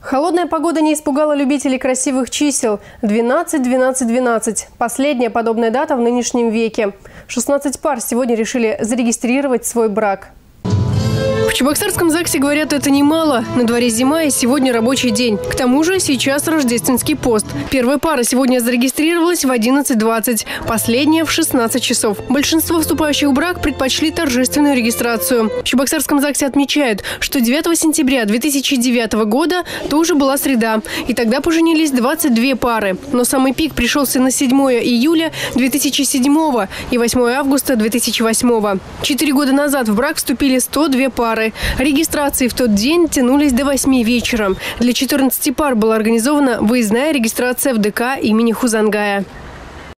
Холодная погода не испугала любителей красивых чисел. 12, 12, 12. Последняя подобная дата в нынешнем веке. 16 пар сегодня решили зарегистрировать свой брак. В Чебоксарском ЗАГСе говорят, это немало. На дворе зима и сегодня рабочий день. К тому же сейчас рождественский пост. Первая пара сегодня зарегистрировалась в 11.20, последняя в 16 часов. Большинство вступающих в брак предпочли торжественную регистрацию. В Чебоксарском ЗАГСе отмечают, что 9 сентября 2009 года тоже была среда. И тогда поженились 22 пары. Но самый пик пришелся на 7 июля 2007 и 8 августа 2008. Четыре года назад в брак вступили 102 пары пары. Регистрации в тот день тянулись до 8 вечера. Для 14 пар была организована выездная регистрация в ДК имени Хузангая.